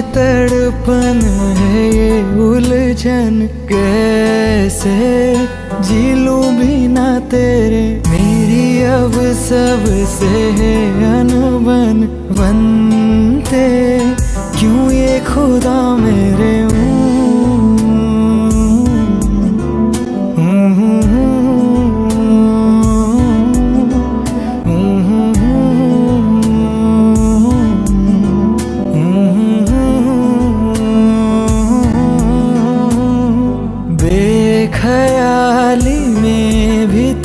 तड़पन है ये उलझन कैसे? जी लूँ ना तेरे। मेरी अब सबसे है अनबन, बनते। क्यों ये खुदा मेरे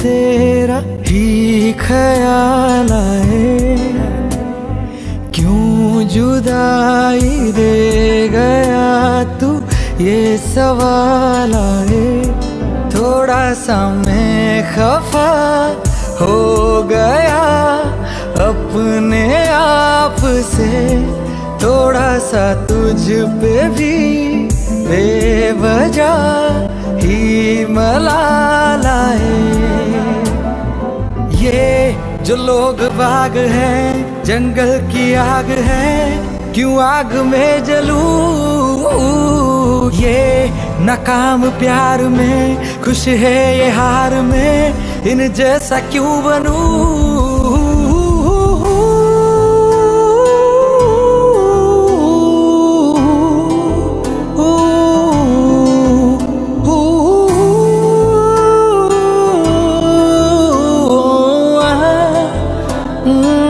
तेरा ही ख्याल आए। क्यों जुदाई दे गया तू? ये सवाल आए। थोड़ा सा मैं खफा हो गया अपने आप से। थोड़ा सा तुझ पे भी बेवजह ही मलालाए जो लोग बाग है, जंगल की आग है, क्यों आग में जलू? ये नाकाम प्यार में, खुश है ये हार में, इन जैसा क्यों बनूं? Mm.